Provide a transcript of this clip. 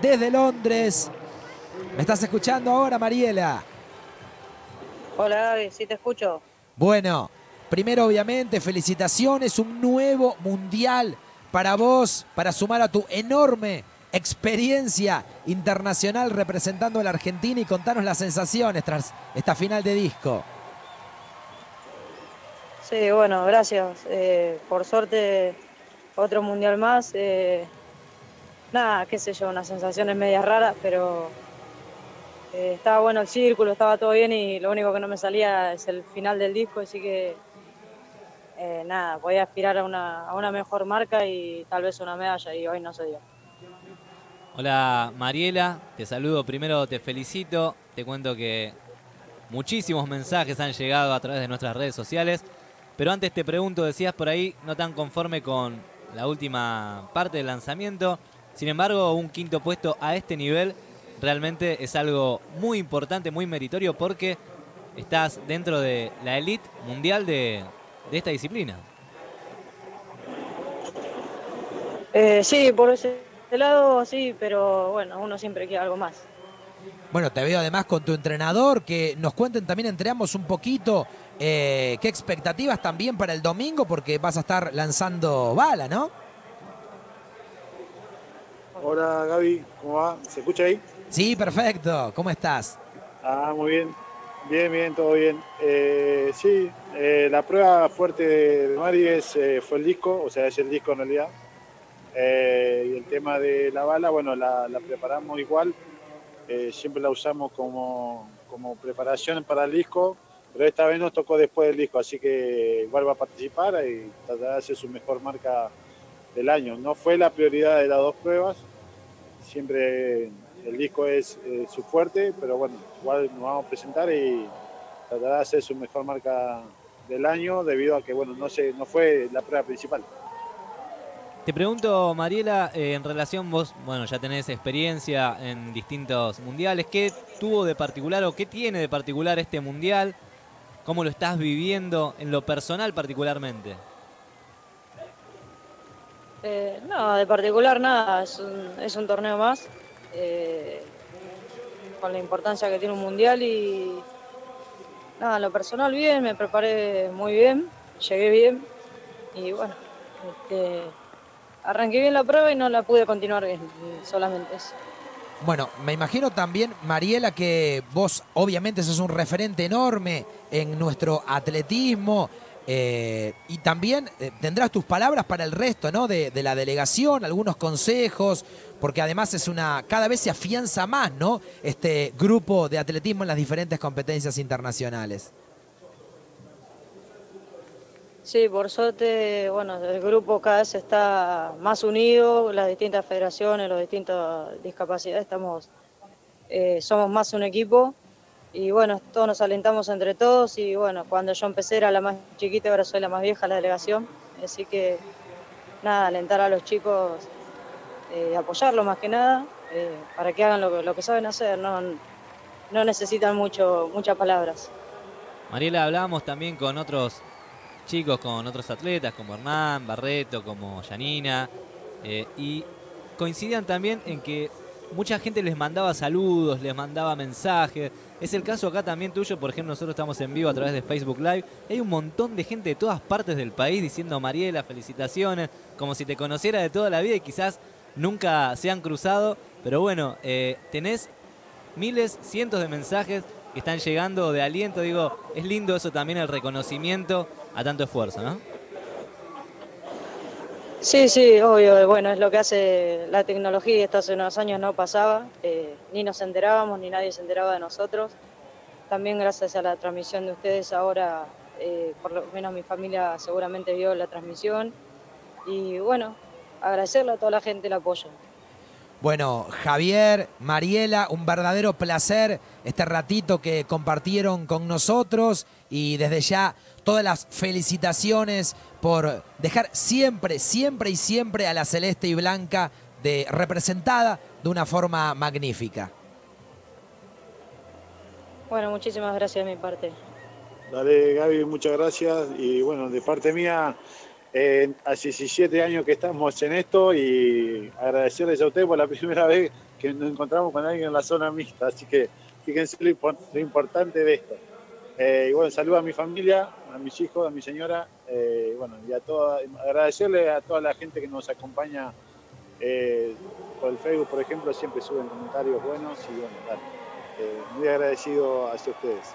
desde Londres. ¿Me estás escuchando ahora, Mariela? Hola, Gaby, sí te escucho. Bueno, primero obviamente felicitaciones, un nuevo mundial para vos, para sumar a tu enorme experiencia internacional representando a la Argentina y contanos las sensaciones tras esta final de disco. Sí, bueno, gracias. Eh, por suerte, otro mundial más. Eh, nada, qué sé yo, unas sensaciones medias raras, pero eh, estaba bueno el círculo, estaba todo bien y lo único que no me salía es el final del disco, así que nada, podía aspirar a una, a una mejor marca y tal vez una medalla y hoy no se dio. Hola Mariela, te saludo primero, te felicito, te cuento que muchísimos mensajes han llegado a través de nuestras redes sociales, pero antes te pregunto, decías por ahí, no tan conforme con la última parte del lanzamiento, sin embargo un quinto puesto a este nivel realmente es algo muy importante, muy meritorio porque estás dentro de la elite mundial de, esta disciplina. Eh, sí, por ese lado sí, pero bueno, uno siempre quiere algo más. Bueno, te veo además con tu entrenador, que nos cuenten también entre ambos un poquito eh, qué expectativas también para el domingo, porque vas a estar lanzando bala, ¿no? Hola Gaby, ¿cómo va? ¿Se escucha ahí? Sí, perfecto. ¿Cómo estás? Ah, muy bien. Bien, bien, todo bien. Eh, sí, eh, la prueba fuerte de Mari es, fue el disco, o sea, es el disco en realidad. Eh, y el tema de la bala, bueno, la, preparamos igual, eh, siempre la usamos como, como, preparación para el disco, pero esta vez nos tocó después del disco, así que igual va a participar y tratará de hacer su mejor marca del año. No fue la prioridad de las dos pruebas, siempre el disco es eh, su fuerte, pero bueno, igual nos vamos a presentar y tratará de hacer su mejor marca del año debido a que bueno, no, se, no fue la prueba principal. Te pregunto, Mariela, eh, en relación vos, bueno, ya tenés experiencia en distintos mundiales, ¿qué tuvo de particular o qué tiene de particular este mundial? ¿Cómo lo estás viviendo en lo personal particularmente? Eh, no, de particular nada, es un, es un torneo más, eh, con la importancia que tiene un mundial y nada, lo personal bien, me preparé muy bien, llegué bien y bueno, este, arranqué bien la prueba y no la pude continuar bien, solamente eso. Bueno, me imagino también, Mariela, que vos obviamente sos un referente enorme en nuestro atletismo eh, y también eh, tendrás tus palabras para el resto ¿no? de, la delegación, algunos consejos, porque además es una, cada vez se afianza más ¿no? este grupo de atletismo en las diferentes competencias internacionales. Sí, por suerte, bueno, el grupo cada vez está más unido, las distintas federaciones, las distintas discapacidades, estamos, eh, somos más un equipo y bueno, todos nos alentamos entre todos y bueno, cuando yo empecé era la más chiquita, ahora soy la más vieja la delegación, así que nada, alentar a los chicos, eh, apoyarlos más que nada, eh, para que hagan lo, lo, que saben hacer, no, no necesitan mucho, muchas palabras. Mariela, hablábamos también con otros chicos con otros atletas como Hernán, Barreto, como Yanina, eh, y coincidían también en que mucha gente les mandaba saludos, les mandaba mensajes. Es el caso acá también tuyo, por ejemplo, nosotros estamos en vivo a través de Facebook Live. Hay un montón de gente de todas partes del país diciendo Mariela, felicitaciones, como si te conociera de toda la vida y quizás nunca se han cruzado. Pero bueno, eh, tenés miles, cientos de mensajes que están llegando de aliento. Digo, es lindo eso también, el reconocimiento a tanto esfuerzo, ¿no? Sí, sí, obvio. Bueno, es lo que hace la tecnología. Esto hace unos años no pasaba. Eh, ni nos enterábamos, ni nadie se enteraba de nosotros. También gracias a la transmisión de ustedes ahora, eh, por lo menos mi familia seguramente vio la transmisión. Y bueno, agradecerle a toda la gente el apoyo. Bueno, Javier, Mariela, un verdadero placer este ratito que compartieron con nosotros y desde ya todas las felicitaciones por dejar siempre, siempre y siempre a la celeste y blanca de, representada de una forma magnífica. Bueno, muchísimas gracias de mi parte. Dale, Gaby, muchas gracias. Y bueno, de parte mía, eh, hace 17 años que estamos en esto y agradecerles a ustedes por la primera vez que nos encontramos con alguien en la zona mixta, así que fíjense lo, importante de esto. Eh, y bueno, saludo a mi familia, a mis hijos, a mi señora, eh, bueno, y a toda, agradecerle a toda la gente que nos acompaña eh, por el Facebook, por ejemplo, siempre suben comentarios buenos y bueno, muy agradecido hacia ustedes.